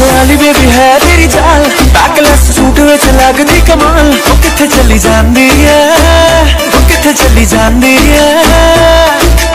काली baby है तेरी चाल बैकलेस सूट विच लगदी कमाल वो किथे चली जाती है ओ किथे चली जांदी है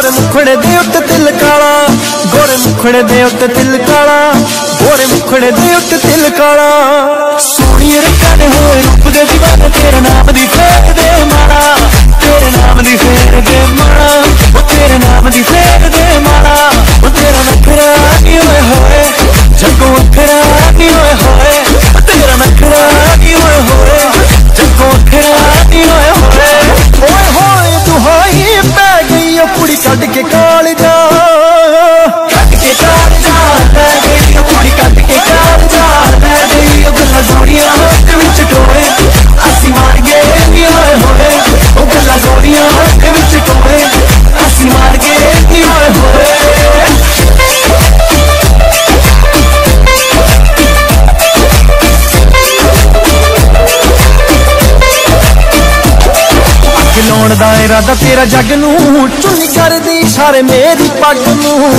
ਗੋਰੇ ਮੁਖੜੇ ਦੇ ਉੱਤੇ ਤਿਲ ਕਾਲਾ, ਗੋਰੇ ਮੁਖੜੇ ਦੇ ਉੱਤੇ ਤਿਲ ਕਾਲਾ, ਗੋਰੇ ਮੁਖੜੇ ਦੇ ਉੱਤੇ ਤਿਲ ਕਾਲਾ। ਲਾਉਣ ਤੇਰਾ ਜੱਗ ਨੂੰ ਚੁੰਨੀ ਕਰਦੀ ਇਸ਼ਾਰੇ ਮੇਰੀ ਪੱਗ ਨੂੰ।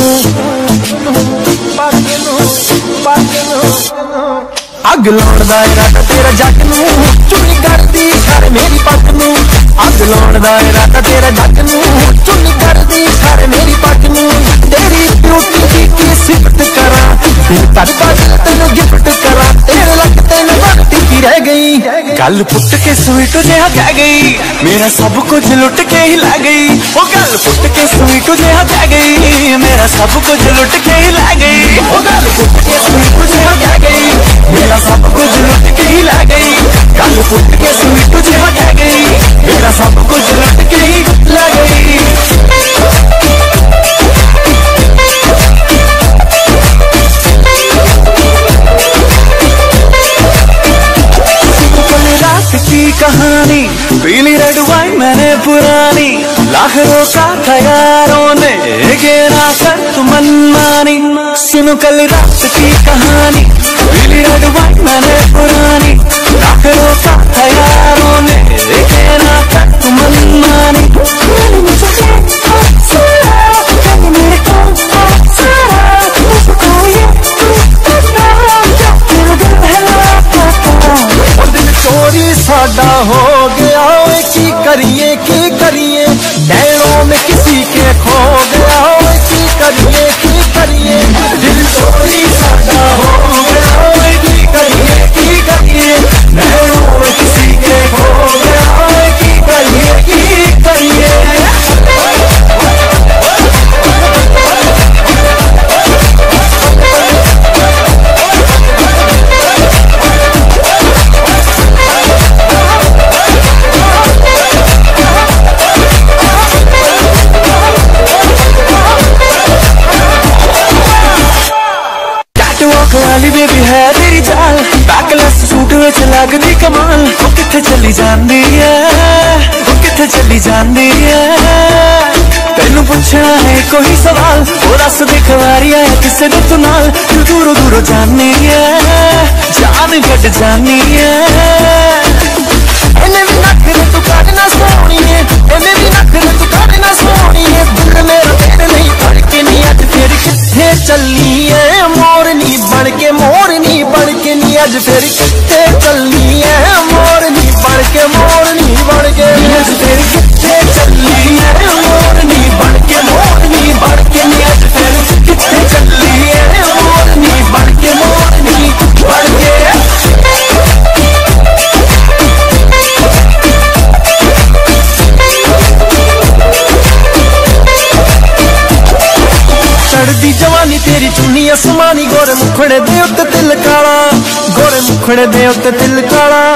ਪੱਗ ਨੂੰ ਪੱਗ ਨੂੰ ਅੱਗ ਲਾਉਣ ਦਾ ਇਰਾਦਾ ਤੇਰਾ ਜੱਗ ਨੂੰ, ਚੁੰਨੀ ਕਰਦੀ ਇਸ਼ਾਰੇ ਮੇਰੀ ਪੱਗ ਨੂੰ। ਅੱਗ ਲਾਉਣ ਦਾ ਇਰਾਦਾ ਤੇਰਾ ਜੱਗ ਨੂੰ, ਚੁੰਨੀ ਕਰਦੀ ਇਸ਼ਾਰੇ ਮੇਰੀ ਪੱਗ ਨੂੰ। गल पुट के स्वीट जहा कह गई। मेरा सब कुछ लुट के ही ला गई। वो गल पुट के स्वीट जहा कह गई। मेरा सब कुछ लुट के ही ला गई। कहानी। पीली रेड वाइन मैंने पुरानी। लाखों का तैयारों यारों ने घेरा कर तुम मनमानी। सुनो कल रात की कहानी। पीली रेड वाइन मैंने पुरानी। ਲੱਗਦੀ ਕਮਾਲ ਉਹ ਕਿੱਥੇ ਚੱਲੀ ਜਾਂਦੀ ਐ ਉਹ ਕਿੱਥੇ ਚੱਲੀ ਜਾਂਦੀ ਐ ਤੈਨੂੰ ਪੁੱਛਣਾ ਹੈ ਕੋਈ ਸਵਾਲ ਉਹ ਦੱਸ ਦੇ ਖਵਾਰੀ ਐ ਕਿਸੇ ਦੇ ਤੂੰ ਨਾਲ ਤੂੰ ਦੂਰੋਂ ਦੂਰੋਂ ਜਾਣੀ ਐ ਜਾਨ ਕੱਢ ਜਾਣੀ ਐ ਇਹਨੇ ਵੀ ਨਖਰੇ ਤੂੰ ਕੱਢ ਨਾ ਸੋਣੀਏ ਇਹਨੇ ਵੀ ਨਖਰੇ ਤੂੰ ਕੱਢ ਨਾ ਸੋਣੀਏ ਦਿਲ ਮੇਰਾ ਤੇਰੇ ਨਹੀਂ ਧੜਕੇ ਨਹੀਂ ਅੱਜ ਫਿਰ ਕਿੱਥੇ ਚੱਲੀ ਐ ਮੋਰਨੀ ਬਣ ਕੇ ਮੋਰਨੀ ਬਣ ਕੇ ਨਹੀਂ ਅੱਜ ਫਿਰ ਕਿੱਥੇ ਚੱਲੀ। ਮੁਖੜੇ ਦੇ ਉੱਤੇ ਤਿਲ ਕਾਲਾ,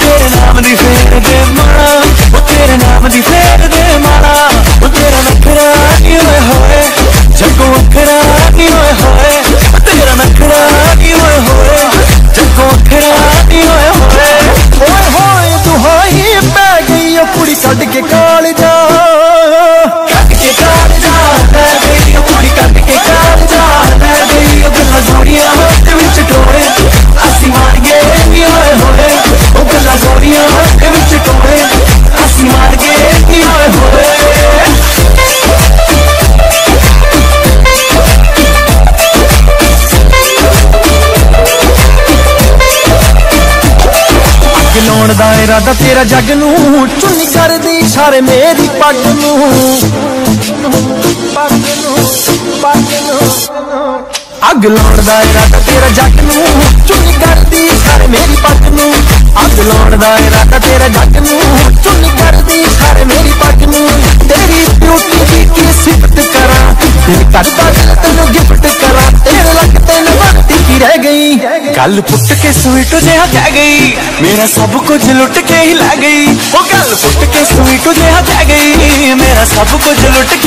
ਤੇਰੇ ਨਾਮ ਦੀ ਫੇਰ ਅੱਗ ਲਾਉਣ ਦਾ ਇਰਾਦਾ ਤੇਰਾ ਜੱਗ ਨੂੰ ਚੁੰਨੀ ਕਰਦੀ ਇਸ਼ਾਰੇ ਮੇਰੀ ਪੱਗ ਨੂੰ। ਪੱਗ ਨੂੰ ਪੱਗ ਨੂੰ ਅੱਗ ਲਾਉਣ ਦਾ ਇਰਾਦਾ ਤੇਰਾ ਜੱਗ ਨੂੰ ਚੁੰਨੀ ਕਰਦੀ ਇਸ਼ਾਰੇ ਮੇਰੀ ਪੱਗ ਨੂੰ। ਅੱਗ ਲਾਉਣ ਦਾ ਇਰਾਦਾ ਤੇਰਾ ਜੱਗ ਨੂੰ ਚੁੰਨੀ ਕਰਦੀ ਇਸ਼ਾਰੇ ਮੇਰੀ ਪੱਗ ਨੂੰ। ਤੇਰੀ ਬਿਊਟੀ ਦੀ ਕੀ ਸਿਫਤ ਕਰਾਂ? ਦਿਲ ਕਰਦਾ ਤੈਨੂੰ ਗਿਫਟ ਕਰਾਂ। ਤੇਰੇ ਲੱਗ ਤੈਨੂੰ ਵਰਤੀ ਕੀ ਰਹਿ ਗਈ? गल पुट के स्वीट जहा जा गई। मेरा सब कुछ लुट के ही हिला गई। वो गल पुट के स्वीट जहा जा गई। मेरा सब कुछ लुट के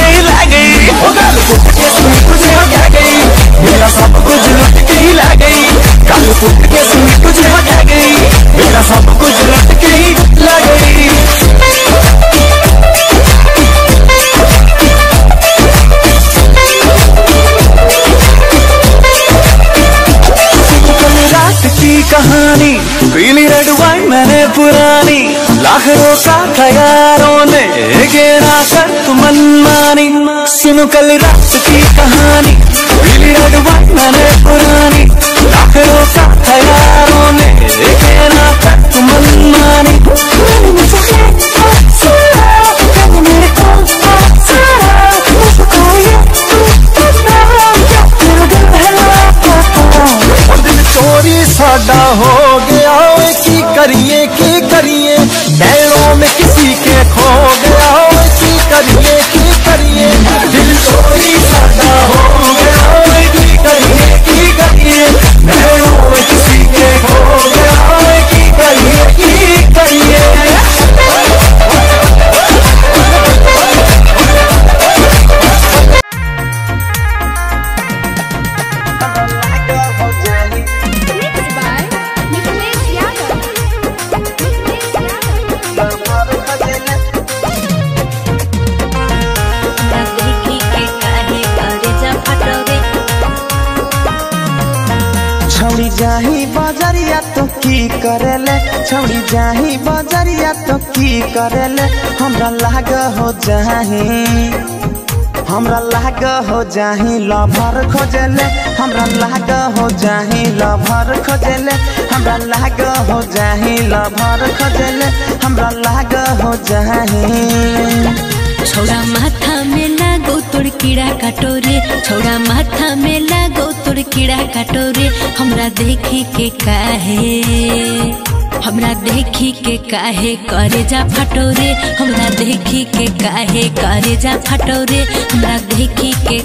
आखरों का तैयारों ने घेरा कर तुम मनमानी। सुनो कल रात की कहानी, पीली रेड वाइन मैंने पुरानी। आखरों का तैयारों ने घेरा कर तुम मनमानी साडा हो जाही बजरिया तो की करेले छौड़ी जाही बजरिया तो की करेले हमरा लाग हो जाही। हमरा लाग हो जाही लभर खोजेले। हमरा लाग हो जाही लभर खोजेले। हमरा लाग हो जाही लभर खोजेले। हमरा लाग हो जाही। छोड़ा माथा में लागो तोड़ कीड़ा काटोरे। छोड़ा माथा में लागो तोड़ कीड़ा कटोरे, हमरा देखी के काहे? हमरा देखी के काहे करे जा फटोरे? हमरा देखी के काहे करे जा फटोरे? हमरा देखी के